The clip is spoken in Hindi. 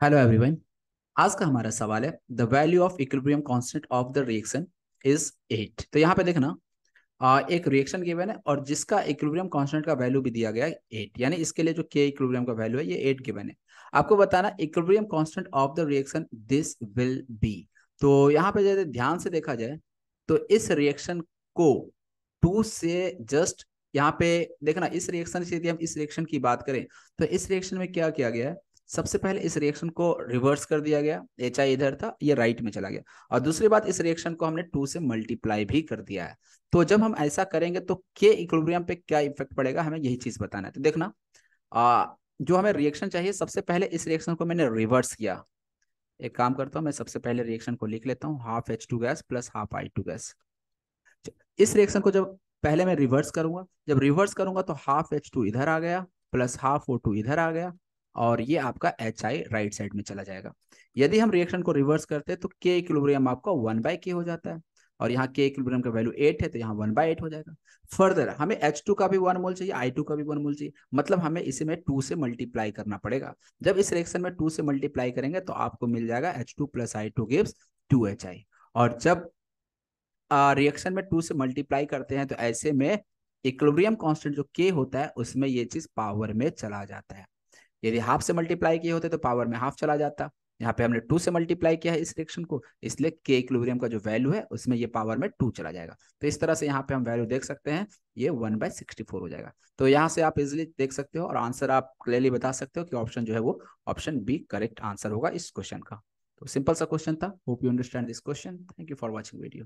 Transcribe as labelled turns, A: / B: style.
A: हेलो एवरीवन आज का हमारा सवाल है the value of equilibrium constant of the reaction is at तो यहाँ पे देखना एक रिएक्शन गिवन है और जिसका इक्विलिब्रियम कांस्टेंट का वैल्यू भी दिया गया है एट यानी इसके लिए जो के इक्विलिब्रियम का वैल्यू है, ये एट गिवन है। आपको बताना equilibrium constant of the reaction this will be तो यहाँ पे यदि ध्यान से देखा जाए तो इस रिएक्शन को टू से जस्ट यहाँ पे देखना, इस रिएक्शन से यदि हम इस रिएक्शन की बात करें तो इस रिएक्शन में क्या किया गया है? सबसे पहले इस रिएक्शन को रिवर्स कर दिया गया। एच आई इधर था ये राइट में चला गया। और दूसरी बात इस रिएक्शन को हमने टू से मल्टीप्लाई भी कर दिया है। तो जब हम ऐसा करेंगे तो के इक्विलिब्रियम पे क्या इफ़ेक्ट पड़ेगा हमें यही चीज़ बताना है। तो देखना आ, जो हमें रिएक्शन चाहिए सबसे पहले इस रिएक्शन को मैंने रिवर्स किया। एक काम करता हूँ मैं सबसे पहले रिएक्शन को लिख लेता हूँ half H two gas plus half I two gas इस रिएक्शन को जब पहले मैं रिवर्स करूँगा जब रिवर्स करूँगा तो हाफ़ एच टू इधर आ गया प्लस हाफ़ ओ टू इधर आ गया। और ये आपका एच आई राइट साइड में चला जाएगा। यदि हम रिएक्शन को रिवर्स करते हैं तो के इक्विलिब्रियम आपका वन बाय के हो जाता है। और यहाँ के इक्विलिब्रियम का वैल्यू एट है तो यहाँ वन बाय एट हो जाएगा। फर्दर हमें एच टू का भी वन मोल चाहिए आई टू का भी वन मोल चाहिए। मतलब हमें इसे में टू से मल्टीप्लाई करना पड़ेगा। जब इस रिएक्शन में टू से मल्टीप्लाई करेंगे तो आपको मिल जाएगा H two plus I two gives two H I और जब रिएक्शन में टू से मल्टीप्लाई करते हैं तो ऐसे में इक्विलिब्रियम कांस्टेंट जो के होता है, उसमें ये चीज़ पावर में चला जाता है। यदि हाफ़ से मल्टीप्लाई किए होते तो पावर में हाफ़ चला जाता। यहाँ पे हमने टू से मल्टीप्लाई किया है इस रिएक्शन को, इसलिए के इक्विलिब्रियम का जो वैल्यू है, उसमें ये पावर में टू चला जाएगा। तो इस तरह से यहाँ पे हम वैल्यू देख सकते हैं, ये वन बाय सिक्सटी फोर हो जाएगा। तो यहाँ से आप इजिली देख सकते हो और आंसर आप क्लियरली बता सकते हो कि ऑप्शन जो है वो ऑप्शन बी करेक्ट आंसर होगा इस क्वेश्चन का। तो सिंपल सा क्वेश्चन था। Hope you understand this question thank you for watching video